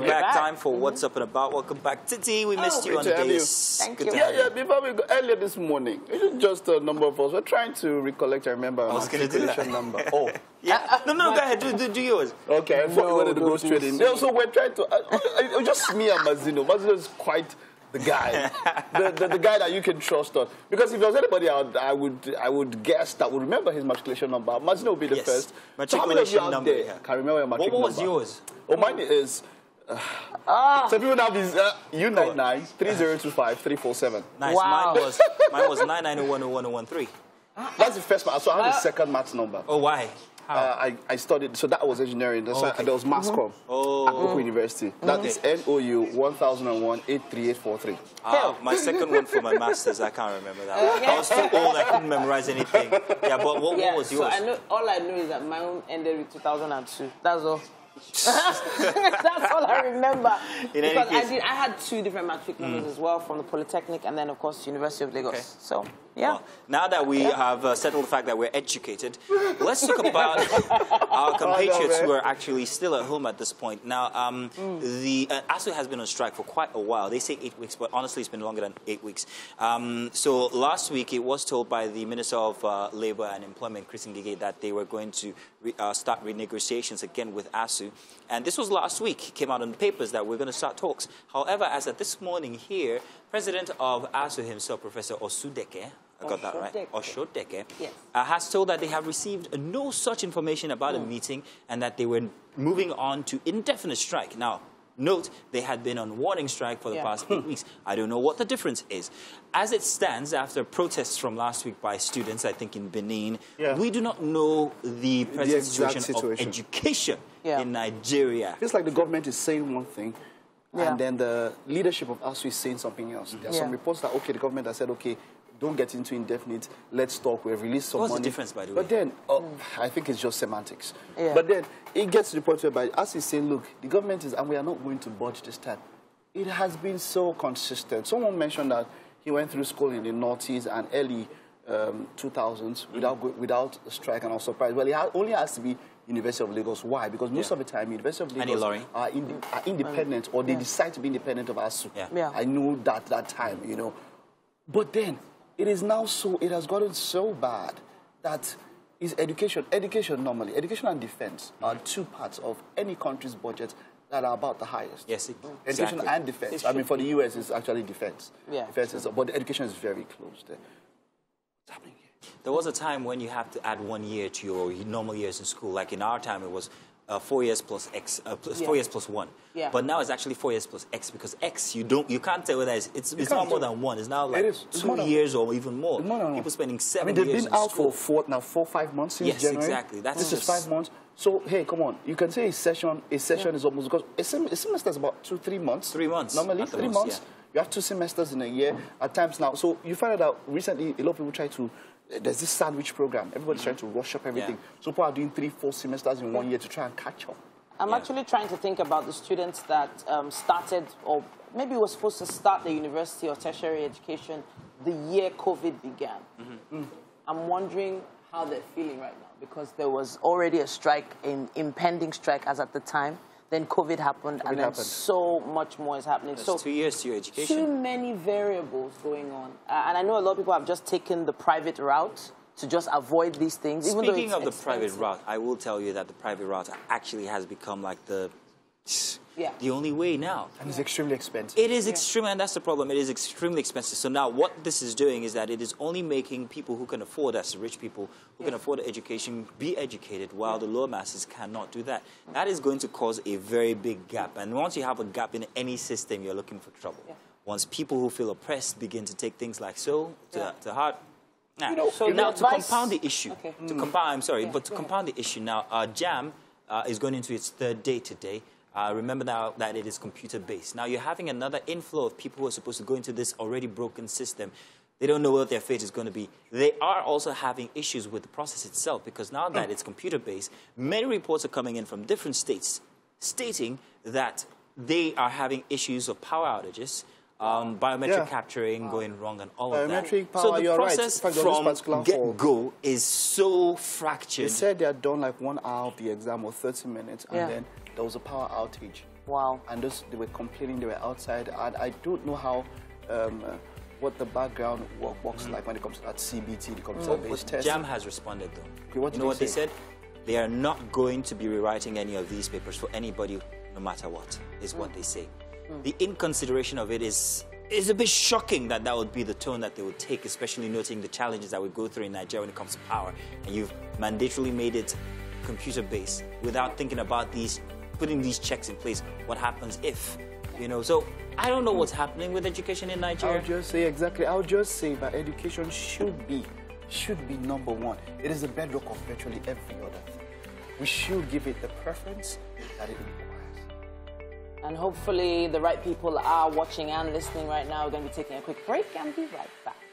Back, time for What's Up and About. Welcome back, Titi. We missed Oh, you on to the have you. Thank Good you. Yeah, yeah, before we go, earlier this morning, it was just a number of us. We're trying to recollect, I remember, I was gonna do that. number. Oh, Yeah. No, no, go ahead. Do, do, do yours. okay. I thought we wanted to go straight in. Yeah, so we're trying to, uh, uh, uh, just me and Mazino. Mazino is quite the guy, the, the, the guy that you can trust on. Because if there was anybody out, I would, I would guess that would remember his matriculation number. Mazino would be the Yes. first. So how many of you Matriculation out number, there yeah. can remember your What, matric what was number? yours? Oh, mine is. Uh, So people now is uh, U99 3025 347. Nice. Wow. Mine was mine was nine nine one one one three. That's the first math. So I have the second maths number. Oh, why? How? Uh, I, I studied, so that was engineering. That's why- Okay. there was mass com Oh. at Coco University. That is NOU 1001 83843. Uh, my second one for my masters, I can't remember that. one. I was too old, I couldn't memorize anything. Yeah, but what, Yeah, what was so yours? I know all I know is that my own ended with 2002. That's all. That's all I remember. In any because case- I did, I had two different matric numbers as well from the Polytechnic and then of course University of Lagos. Okay. So yeah. Well, now that we have uh, settled the fact that we're educated, let's talk about our compatriots man. who are actually still at home at this point. Now, um, the uh, ASUU has been on strike for quite a while. They say eight weeks, but honestly, it's been longer than eight weeks. Um, so last week, it was told by the Minister of uh, Labour and Employment, Chris Ngige, that they were going to re- uh, start renegotiations again with ASUU. And this was last week. Came out in the papers that we're going to start talks. However, as of this morning here, President of ASUU himself, Professor Osodeke, I got that right. Oshodeke. Yes. uh, has told that they have received no such information about a meeting and that they were moving on to indefinite strike. Now, note they had been on warning strike for the Yeah. past eight hmm. weeks. I don't know what the difference is. As it stands, after protests from last week by students, I think in Benin, Yeah. we do not know the present exact situation, situation. of education Yeah. in Nigeria. Feels like the government is saying one thing, Yeah. and then the leadership of ASUU is saying something else. There are some reports that, okay, the government has said, okay, don't get into indefinite, let's talk, we've released some What's the money. difference, by the way? But way? then, oh, I think it's just semantics. Yeah. But then, it gets to the point whereby ASUU is saying, look, the government is, and we are not going to budge this time. It has been so consistent. Someone mentioned that he went through school in the noughties and early um, 2000s hmm. without, go- without a strike, and I was surprised. Well, it ha- only has to be University of Lagos. Why? Because most Yeah. of the time, University of Lagos are, inde- are independent or they decide to be independent of ASUU. Yeah. Yeah. I knew that that time, you know. But then, it is now so, it has gotten so bad that is education. Education normally, education and defense are mm-hmm. two parts of any country's budget that are about the highest. Yes, it- Education exactly. and defense. I mean, for the US, it's actually defense. Yeah. Defense is, but education is very close there. What's happening here? There was a time when you have to add one year to your normal years in school. Like in our time, it was uh, four years plus X, uh, plus four Yeah. years plus one. Yeah. But now it's actually four years plus X because X you don't you can't tell whether it's it's, it's not more than one. It's now like is. It's two years or even more. More. People spending seven. I mean, they've years been out school. for four, now four, five months since Yes, January. exactly. That's this is just- five months. So, hey, come on. You can say a session, a session is almost, because a, sem- a semester is about two, three months. Three months, Normally, three most, months. You have two semesters in a year at times now. So you find out recently, a lot of people try to, there's this sandwich program. Everybody's trying to rush up everything. Yeah. So people are doing three, four semesters in one year to try and catch up. I'm Yeah. actually trying to think about the students that um, started, or maybe were supposed to start the university or tertiary education the year COVID began. Mm-hmm. I'm wondering how they're feeling right now because there was already a strike, an impending strike as at the time. Then COVID happened, and then happened. so much more is happening. That's so two years to your education. too many variables going on, uh, and I know a lot of people have just taken the private route to just avoid these things. Speaking of the private route, I will tell you that the private route actually has become like the Yeah. the only way now. And it's extremely expensive. It is extremely, and that's the problem. It is extremely expensive. So now, what this is doing is that it is only making people who can afford, us, rich people who can afford education, be educated, while the lower masses cannot do that. That is going to cause a very big gap. And once you have a gap in any system, you're looking for trouble. Yeah. Once people who feel oppressed begin to take things like so to, Yeah. to heart. Nah. know, So now, to advice- compound the issue, Okay. to compound, I'm sorry, Yeah, but to go compound the issue now, uh, JAMB uh, is going into its third day today. Uh, remember now that it is computer based. Now you're having another inflow of people who are supposed to go into this already broken system. They don't know what their fate is going to be. They are also having issues with the process itself because now that it's computer based, many reports are coming in from different states stating that they are having issues of power outages. Um, biometric Yeah. capturing going wrong and all of that. Biometric so the you're right. process fact, from get-go is so fractured. They said they had done like one hour of the exam or 30 minutes, and Yeah. then there was a power outage. Wow. And those, they were complaining, they were outside. And I don't know how, um, uh, what the background work, works like when it comes to that CBT, the computer-based test. JAMB has responded though. Okay, what you know what they said? They are not going to be rewriting any of these papers for anybody, no matter what, is what they say. The inconsideration of it is is a bit shocking that that would be the tone that they would take, especially noting the challenges that we go through in Nigeria when it comes to power. And you've mandatorily made it computer-based without thinking about these, putting these checks in place. What happens if, you know? So I don't know what's happening with education in Nigeria. I'll just say exactly. I'll just say that education should be should be number one. It is the bedrock of virtually every other thing. We should give it the preference that it requires. And hopefully the right people are watching and listening right now. We're going to be taking a quick break and be right back.